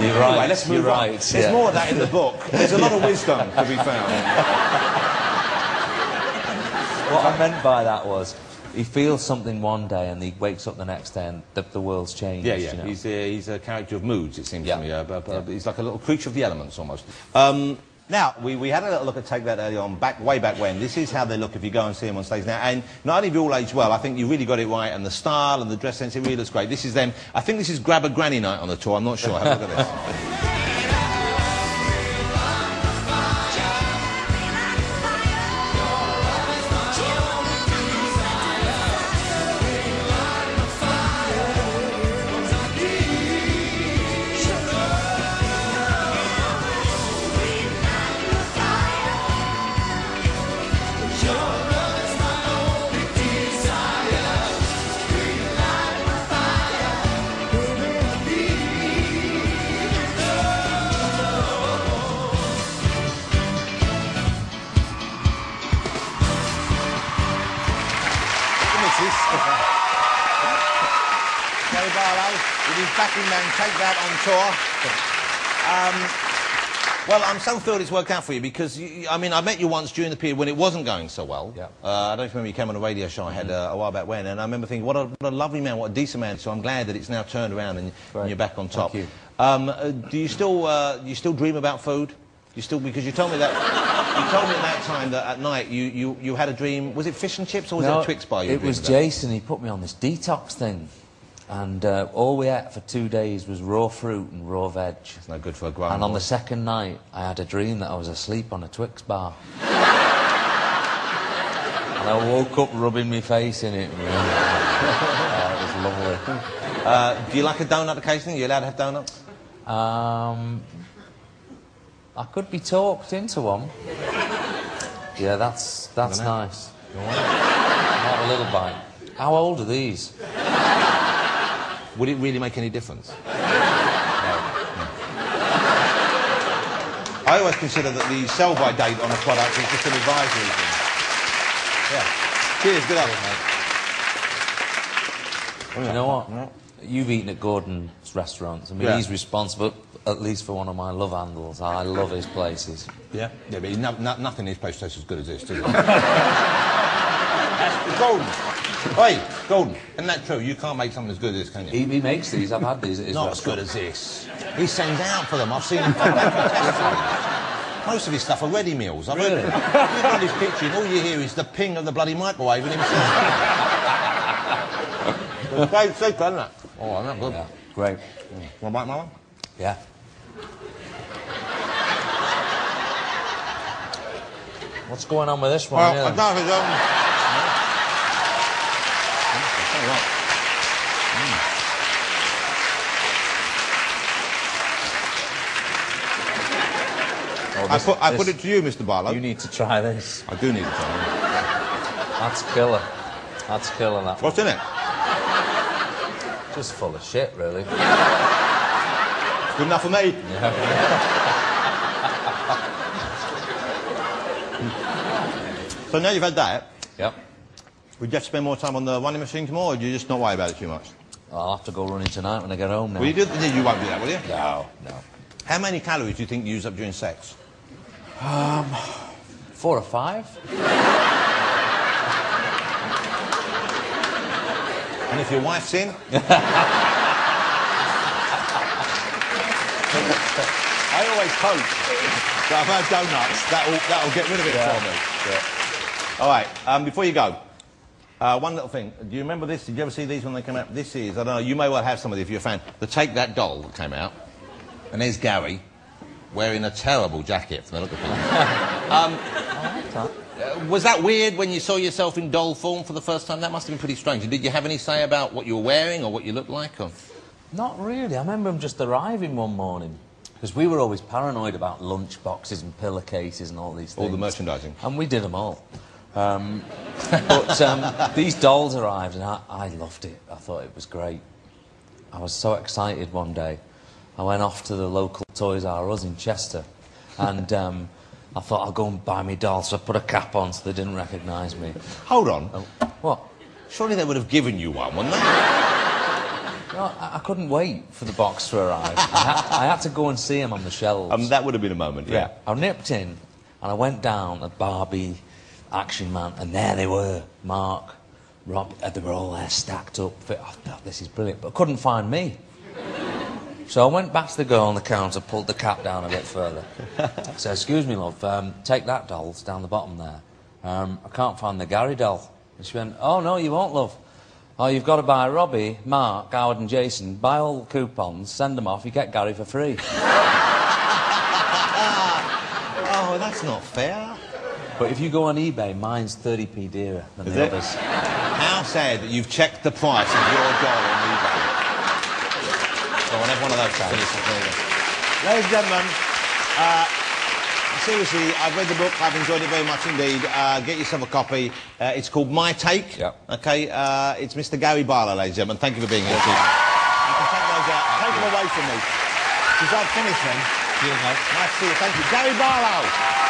You're right. Anyway, let's move You're on. right, There's yeah. more of that in the book. There's a lot of wisdom to be found. What I meant by that was, he feels something one day and he wakes up the next day and the, the world's changed. Yeah, yeah. You know? He's, a, he's a character of moods, it seems Yeah. to me. Uh, but, but He's like a little creature of the elements, almost. Um, now, we, we had a little look at Take That early on, back, way back when. This is how they look if you go and see them on stage now. And not only have you all aged well, I think you really got it right, and the style and the dress sense, it really looks great. This is them. I think this is Grab a Granny Night on the tour. I'm not sure. Have a look at this. Gary Barlow with his backing man Take That on tour. Um, well, I'm so thrilled it's worked out for you because, you, I mean, I met you once during the period when it wasn't going so well. Yeah. Uh, I don't remember you came on a radio show I had uh, a while back when, and I remember thinking, what a, what a lovely man, what a decent man. So I'm glad that it's now turned around and, and you're back on top. Thank you. Um, uh, do you still, uh, you still dream about food? You still, because you told me that, you told me at that time that at night you, you, you had a dream. Was it fish and chips or was it a Twix bar? You it was? Jason. He put me on this detox thing. And uh, all we ate for two days was raw fruit and raw veg. It's no good for a grown And on the second night, I had a dream that I was asleep on a Twix bar. and I woke up rubbing my face in it. It was lovely. Uh, do you like a donut occasionally? Are you allowed to have donuts? Um, I could be talked into one. Yeah, that's that's Dunno. nice. You want it? Have a little bite. How old are these? Would it really make any difference? I always consider that the sell-by date on a product is just an advisory thing. Yeah. Cheers, good luck. You know what? You've eaten at Gordon's restaurants. I mean, Yeah. he's responsible at least for one of my love handles. I love his places. Yeah? Yeah, but no, no, nothing in this place tastes as good as this, does it? Gordon. Hey, Gordon, isn't that true? You can't make something as good as this, can you? He, he makes these. I've had these Not as good as this. He sends out for them. I've seen him come back and testify. Most of his stuff are ready meals. I've Really? heard you go in his kitchen, all you hear is the ping of the bloody microwave and him saying. Great soup, isn't it? Oh, isn't that good? Yeah, great. Mm. Want to bite my one? Yeah. What's going on with this one? Well, I don't know if it's. Tell you what. Oh, I this- put, I this- put it to you, Mr. Barlow. You need to try this. I do need to try you. That's killer. That's killer. That. What's in it? Just full of shit, really. Good enough for me. So now you've had that, Yep. would you have to spend more time on the running machine tomorrow, or do you just not worry about it too much? I'll have to go running tonight when I get home now. Will you do You won't do that, will you? No, no. How many calories do you think you use up during sex? Um, Four or five? And if your wife's in? I always hope that I've had donuts, that'll, that'll get rid of it for me. All right, um, before you go, uh, one little thing. Do you remember this? Did you ever see these when they came out? This is, I don't know, you may well have some of these if you're a fan. The Take That doll that came out. And there's Gary wearing a terrible jacket from the look of it. um, uh, was that weird when you saw yourself in doll form for the first time? That must have been pretty strange. Did you have any say about what you were wearing or what you looked like? Or? Not really. I remember him just arriving one morning. Because we were always paranoid about lunch boxes and pillowcases and all these things. All the merchandising. And we did them all. Um, but um, these dolls arrived and I, I loved it. I thought it was great. I was so excited one day. I went off to the local Toys R Us in Chester and um, I thought I'll go and buy me doll. So I put a cap on so they didn't recognise me. Hold on. Oh, what? Surely they would have given you one, wouldn't they? No, I, I couldn't wait for the box to arrive. I, ha- I had to go and see him on the shelves. Um, that would have been a moment, yeah. I nipped in and I went down at Barbie, Action Man, and there they were. Mark, Rob, uh, they were all there stacked up. I thought, this is brilliant, but I couldn't find me. So I went back to the girl on the counter, pulled the cap down a bit further. said, excuse me, love, um, take that doll, it's down the bottom there. Um, I can't find the Gary doll. And she went, oh, no, you won't, love. Oh, you've got to buy Robbie, Mark, Howard and Jason, buy all the coupons, send them off, you get Gary for free. Oh, that's not fair. But if you go on eBay, mine's 30p dearer than Is the it? others. How sad that you've checked the price of your doll on eBay. Go on, have one of those finish it, there you go. Ladies and gentlemen, uh, seriously, I've read the book. I've enjoyed it very much indeed. Uh, get yourself a copy. Uh, it's called My Take. Yep. Okay, uh, it's Mr. Gary Barlow, ladies and gentlemen. Thank you for being here. this evening. You can take those out. Take them away from me. Because I've finished them. Nice to see you. Thank you. Gary Barlow.